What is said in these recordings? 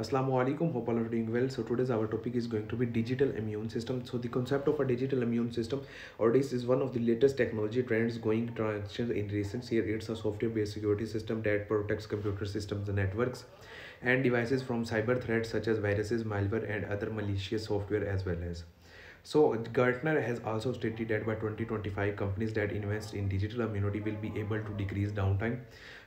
Assalamu alaikum, hope all are doing well. So today's our topic is going to be digital immune system. So the concept of a digital immune system or this is one of the latest technology trends going transition in recent years. It's a software-based security system that protects computer systems and networks and devices from cyber threats such as viruses, malware and other malicious software as well as. So Gartner has also stated that by 2025, companies that invest in digital immunity will be able to decrease downtime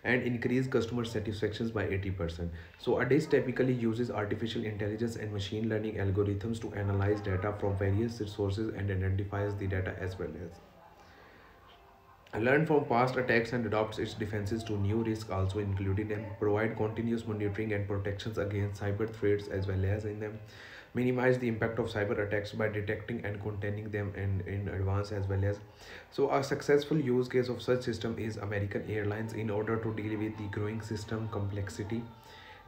and increase customer satisfactions by 80%. So ADIS typically uses artificial intelligence and machine learning algorithms to analyze data from various sources and identifies the data as well as learn from past attacks and adopts its defenses to new risks also including them provide continuous monitoring and protections against cyber threats as well as in them minimize the impact of cyber attacks by detecting and containing them in, in advance as well as so a successful use case of such system is american airlines in order to deal with the growing system complexity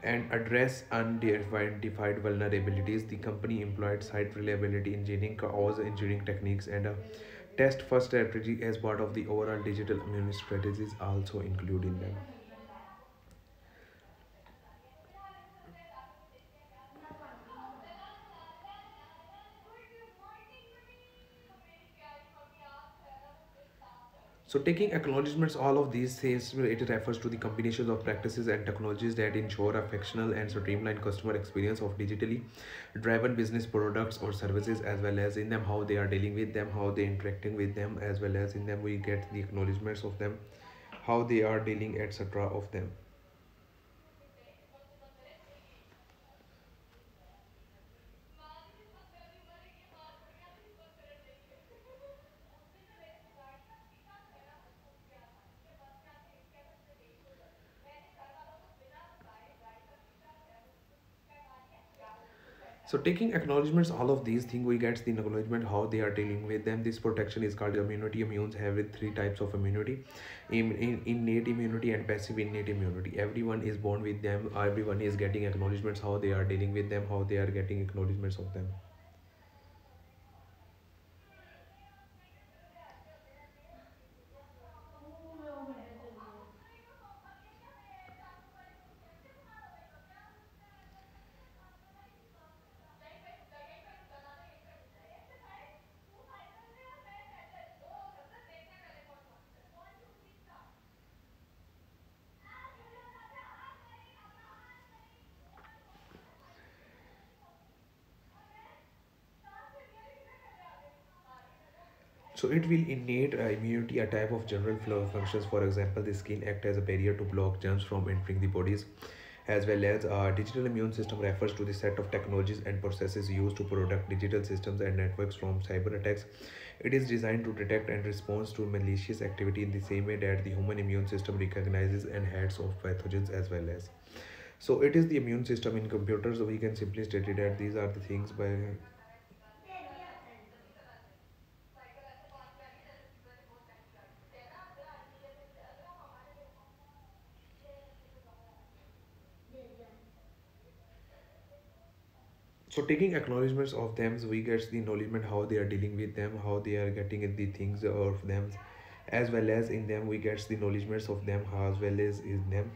and address unidentified vulnerabilities. The company employed site reliability engineering chaos engineering techniques and a test first strategy as part of the overall digital immunity strategies also including them So taking acknowledgements, all of these things, it refers to the combinations of practices and technologies that ensure a fictional and streamlined customer experience of digitally driven business products or services as well as in them how they are dealing with them, how they interacting with them as well as in them we get the acknowledgements of them, how they are dealing etc. of them. So taking acknowledgements, all of these things, we get the acknowledgement how they are dealing with them. This protection is called immunity. Immunes have three types of immunity, in, in, innate immunity and passive innate immunity. Everyone is born with them. Everyone is getting acknowledgements how they are dealing with them, how they are getting acknowledgements of them. So it will innate uh, immunity, a type of general flow functions. For example, the skin act as a barrier to block germs from entering the bodies as well as uh, digital immune system refers to the set of technologies and processes used to protect digital systems and networks from cyber attacks. It is designed to detect and respond to malicious activity in the same way that the human immune system recognizes and heads off pathogens as well as. So it is the immune system in computers. So we can simply state it that these are the things by so taking acknowledgements of them we get the acknowledgement how they are dealing with them how they are getting the things of them as well as in them we get the acknowledgements of them as well as in them